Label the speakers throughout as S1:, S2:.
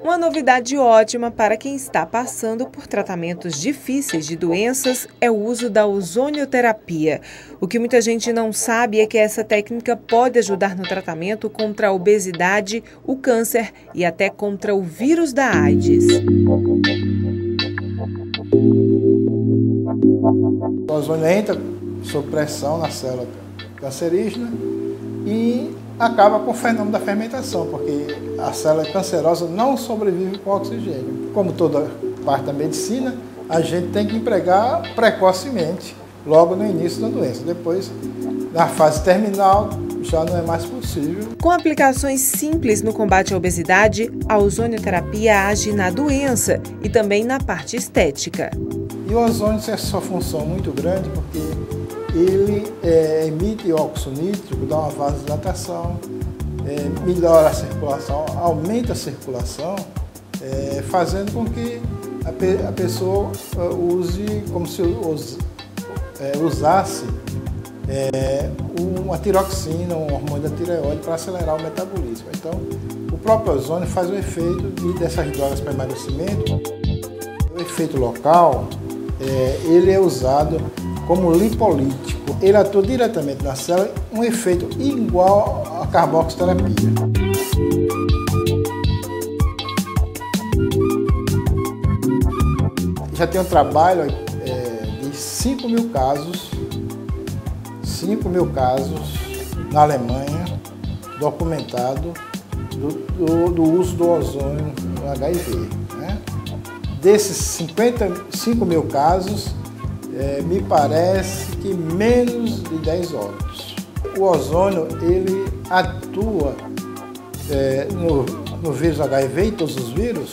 S1: Uma novidade ótima para quem está passando por tratamentos difíceis de doenças é o uso da ozonioterapia. O que muita gente não sabe é que essa técnica pode ajudar no tratamento contra a obesidade, o câncer e até contra o vírus da AIDS.
S2: O ozônio entra sob pressão na célula cancerígena e acaba com o fenômeno da fermentação, porque a célula cancerosa não sobrevive com oxigênio. Como toda parte da medicina, a gente tem que empregar precocemente, logo no início da doença. Depois, na fase terminal, já não é mais possível.
S1: Com aplicações simples no combate à obesidade, a ozonioterapia age na doença e também na parte estética.
S2: E o ozônio tem essa função muito grande porque ele é, emite óxido nítrico, dá uma vasodilatação, é, melhora a circulação, aumenta a circulação, é, fazendo com que a, pe a pessoa use como se é, usasse uma tiroxina, um hormônio da tireoide para acelerar o metabolismo. Então, o próprio ozônio faz o efeito de, dessas drogas para emagrecimento. O efeito local, ele é usado como lipolítico. Ele atua diretamente na célula, um efeito igual à carboxiterapia. Já tem um trabalho é, de 5 mil casos, 5 mil casos na Alemanha, documentado do, do, do uso do ozônio no HIV. Né? Desses 55 mil casos, é, me parece que menos de 10 óbitos. O ozônio ele atua é, no, no vírus HIV e todos os vírus,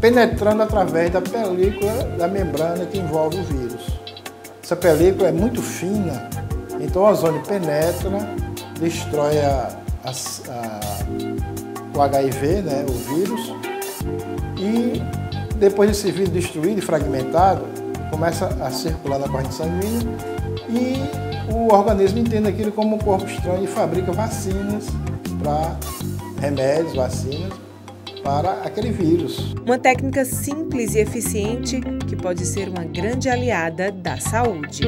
S2: penetrando através da película da membrana que envolve o vírus. Essa película é muito fina, então o ozônio penetra, destrói a, a, a, o HIV, né, o vírus, e depois desse vírus destruído e fragmentado, começa a circular na corrente sanguínea e o organismo entende aquilo como um corpo estranho e fabrica vacinas para remédios, vacinas para aquele vírus.
S1: Uma técnica simples e eficiente que pode ser uma grande aliada da saúde.